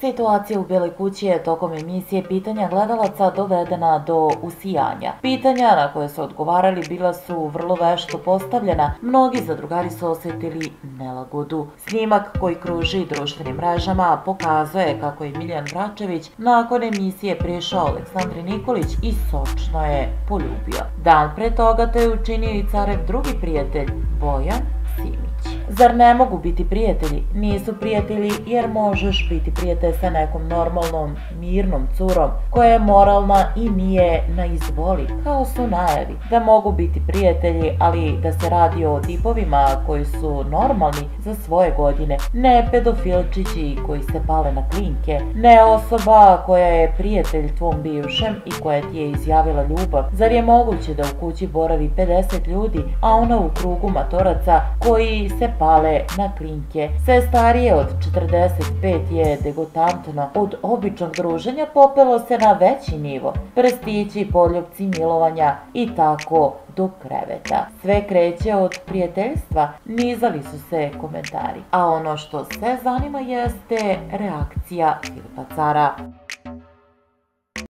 Situacija u Beloj kući je tokom emisije pitanja gledalaca dovedena do usijanja. Pitanja na koje su odgovarali bila su vrlo vešto postavljena, mnogi zadrugari su osjetili nelagodu. Snimak koji kruži društvenim mrežama pokazuje kako je Miljan Vračević nakon emisije prišao Aleksandri Nikolić i sočno je poljubio. Dan pre toga to je učinio i carev drugi prijatelj, Bojan. Zar ne mogu biti prijatelji? Nisu prijatelji jer možeš biti prijatelj sa nekom normalnom, mirnom curom koja je moralna i nije na izvoli, kao su najavi. Da mogu biti prijatelji, ali da se radi o tipovima koji su normalni za svoje godine, ne pedofilčići koji se pale na klinke, ne osoba koja je prijatelj tvom bivšem i koja ti je izjavila ljubav. Zar je moguće da u kući boravi 50 ljudi, a ona u krugu matoraca koji se pale na klinke. Sve starije od 45 je degotantno. Od običnog druženja popelo se na veći nivo. Prstići, poljubci, milovanja i tako do kreveta. Sve kreće od prijateljstva, nizali su se komentari. A ono što sve zanima jeste reakcija Filipa Cara.